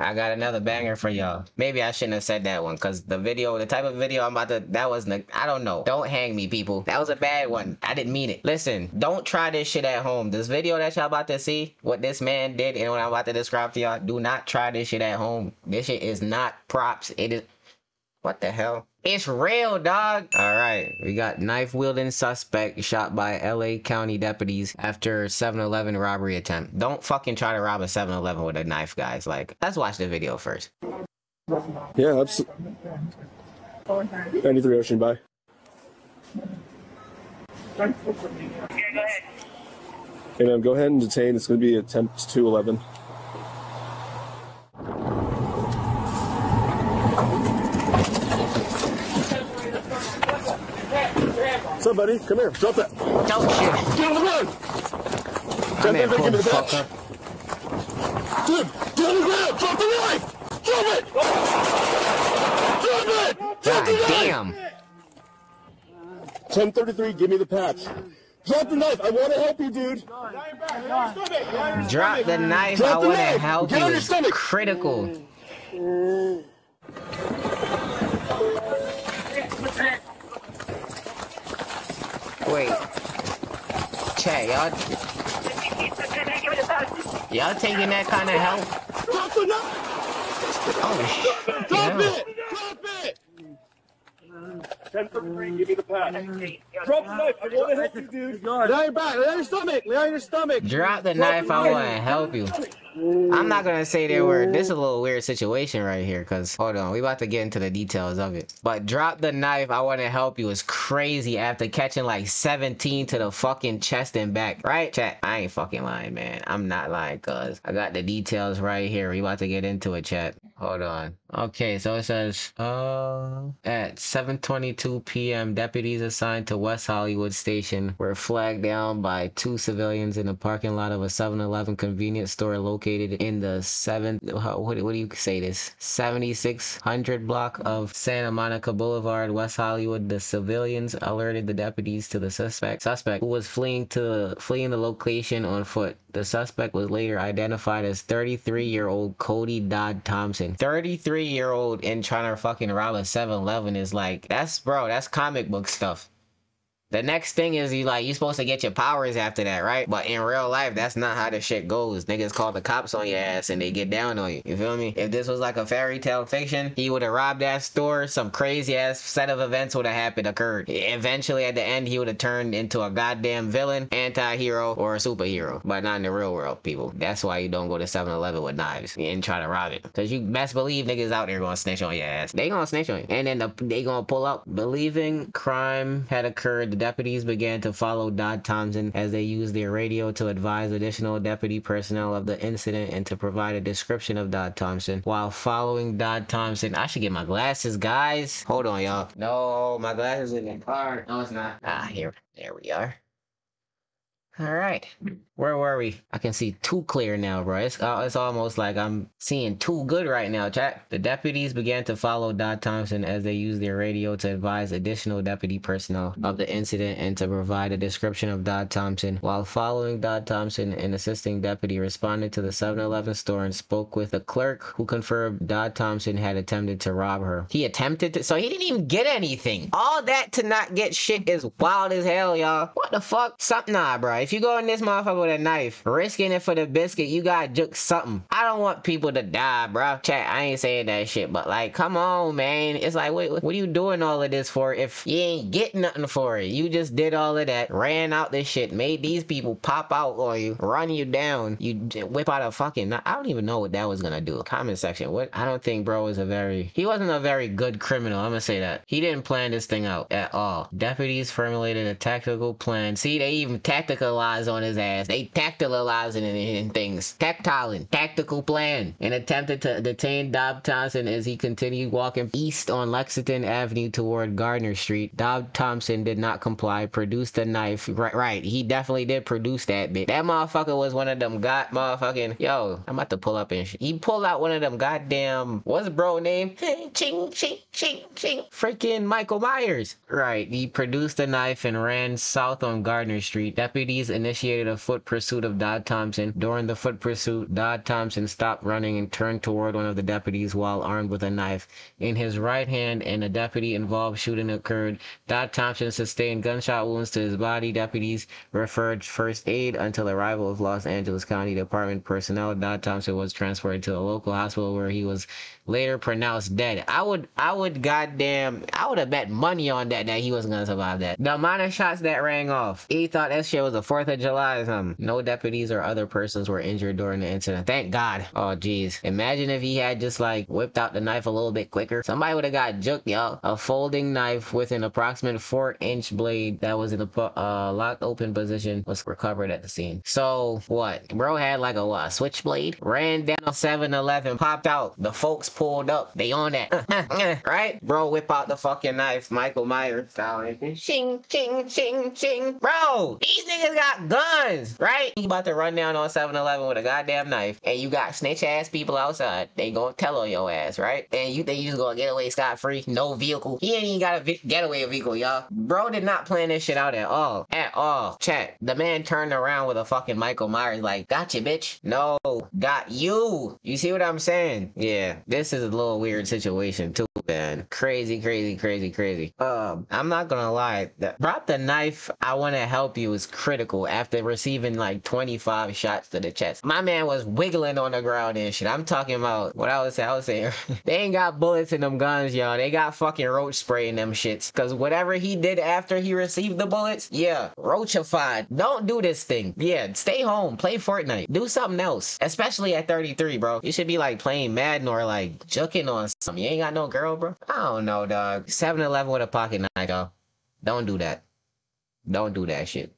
I got another banger for y'all. Maybe I shouldn't have said that one because the video, the type of video I'm about to, that was, I don't know. Don't hang me, people. That was a bad one. I didn't mean it. Listen, don't try this shit at home. This video that y'all about to see, what this man did and what I'm about to describe to y'all, do not try this shit at home. This shit is not props. It is, what the hell? It's real, dog. All right, we got knife wielding suspect shot by LA County deputies after 7-Eleven robbery attempt. Don't fucking try to rob a 7-Eleven with a knife, guys. Like, let's watch the video first. Yeah, absolutely. 93 Ocean, bye. Hey, ma'am, go ahead and detain. It's going to be attempt 211. What's up, buddy? Come here. Drop that. Don't shoot. Get on the ground. My Drop man that. pulled Give me the the patch. Dude, get on the ground. Drop the knife. Drop it. Drop it. Drop God the knife. damn. 1033, give me the patch. Drop the knife. I want to help you, dude. Drop the knife. Drop I want to knife. help Get you. on your stomach. critical. Wait. Chat, y'all. Y'all taking that kind of help? Oh, shit. Drop it. Drop it. 1033, give me the patch. Drop the knife. I want to help you, dude. Lay your back. Lay on your stomach. Lay on your stomach. Drop the knife. I want to help you. I'm not gonna say there were. This is a little weird situation right here. Cause hold on, we about to get into the details of it. But drop the knife. I want to help you. Is crazy after catching like 17 to the fucking chest and back. Right, chat. I ain't fucking lying, man. I'm not lying, cause I got the details right here. We about to get into it, chat. Hold on. Okay, so it says, uh, at 7:22 p.m., deputies assigned to West Hollywood Station were flagged down by two civilians in the parking lot of a 7-Eleven convenience store located in the seven. What, what do you say this? 7600 block of Santa Monica Boulevard, West Hollywood. The civilians alerted the deputies to the suspect. Suspect who was fleeing to fleeing the location on foot. The suspect was later identified as 33-year-old Cody Dodd Thompson. 33-year-old and trying to fucking rob a 7-Eleven is like that's bro, that's comic book stuff. The next thing is you like you supposed to get your powers after that, right? But in real life, that's not how the shit goes. Niggas call the cops on your ass and they get down on you. You feel me? If this was like a fairy tale fiction, he would have robbed that store. Some crazy ass set of events would have happened, occurred. Eventually, at the end, he would have turned into a goddamn villain, anti-hero, or a superhero. But not in the real world, people. That's why you don't go to 7-Eleven with knives and try to rob it. Cause you best believe niggas out there gonna snitch on your ass. They gonna snitch on you. And then the, they gonna pull up. Believing crime had occurred, deputies began to follow Dodd Thompson as they used their radio to advise additional deputy personnel of the incident and to provide a description of Dodd Thompson. While following Dodd Thompson, I should get my glasses, guys. Hold on, y'all. No, my glasses in the car. No, it's not. Ah, here. There we are. All right. Where were we? I can see too clear now, bro. It's, uh, it's almost like I'm seeing too good right now, chat. The deputies began to follow Dodd Thompson as they used their radio to advise additional deputy personnel of the incident and to provide a description of Dodd Thompson. While following Dodd Thompson, an assisting deputy responded to the 7-Eleven store and spoke with a clerk who confirmed Dodd Thompson had attempted to rob her. He attempted to, so he didn't even get anything. All that to not get shit is wild as hell, y'all. What the fuck? Something, nah, bro. If you go in this motherfucker with a knife, risking it for the biscuit, you gotta juke something. I don't want people to die, bro. Chat, I ain't saying that shit, but like, come on, man. It's like, wait, what are you doing all of this for if you ain't getting nothing for it? You just did all of that, ran out this shit, made these people pop out on you, run you down. You whip out a fucking. I don't even know what that was gonna do. Comment section. What? I don't think bro was a very. He wasn't a very good criminal. I'm gonna say that. He didn't plan this thing out at all. Deputies formulated a tactical plan. See, they even on his ass. They tacticalizing in, in things. Tactiling. Tactical plan. And attempted to detain Dodd Thompson as he continued walking east on Lexington Avenue toward Gardner Street. Dodd Thompson did not comply, produced a knife. Right, right. He definitely did produce that bit. That motherfucker was one of them god motherfucking. Yo, I'm about to pull up and sh- he pulled out one of them goddamn. What's bro name? ching, ching, ching, ching. Freaking Michael Myers. Right. He produced a knife and ran south on Gardner Street. Deputies Initiated a foot pursuit of Dodd Thompson. During the foot pursuit, Dodd Thompson stopped running and turned toward one of the deputies while armed with a knife. In his right hand and a deputy involved shooting occurred. Dodd Thompson sustained gunshot wounds to his body. Deputies referred first aid until arrival of Los Angeles County Department personnel. Dodd Thompson was transferred to a local hospital where he was later pronounced dead. I would, I would, goddamn, I would have bet money on that that he wasn't gonna survive that. The amount of shots that rang off, he thought that shit was the Fourth of July something. No deputies or other persons were injured during the incident. Thank God. Oh jeez. Imagine if he had just like whipped out the knife a little bit quicker. Somebody would have got juked, y'all. A folding knife with an approximate four-inch blade that was in a uh, locked open position was recovered at the scene. So what? Bro had like a what? switchblade. Ran down 7-Eleven, popped out. The folks pulled up. They on that. right? Bro, whip out the fucking knife. Michael Myers style. Ching, ching, ching, ching. Bro, these niggas got guns, right? You about to run down on 7-Eleven with a goddamn knife, and you got snitch ass people outside. They gonna tell on your ass, right? And you think you just gonna get away scot free? No vehicle. He ain't even got a getaway vehicle, y'all. Bro did not plan this shit out at all. At all. Chat. The man turned around with a fucking Michael Myers like, gotcha, bitch. No, got you. You see what I'm saying? Yeah, this is a little weird situation too, man. Crazy, crazy, crazy, crazy. Um, I'm not gonna lie. that drop the knife. I want to help you is critical after receiving like 25 shots to the chest. My man was wiggling on the ground and shit. I'm talking about what I was saying. I was saying they ain't got bullets in them guns, y'all. They got fucking roach spray in them shits. Cause whatever he did after he received the bullets, yeah, roachified. Don't do this thing. Yeah, stay home. Play Fortnite. Do something else. Especially at 33, bro. You should be like playing Madden or like juking on something. You ain't got no girl, bro. I don't know, dog. 7-Eleven with a pocket knife, y'all. Don't do that. Don't do that shit.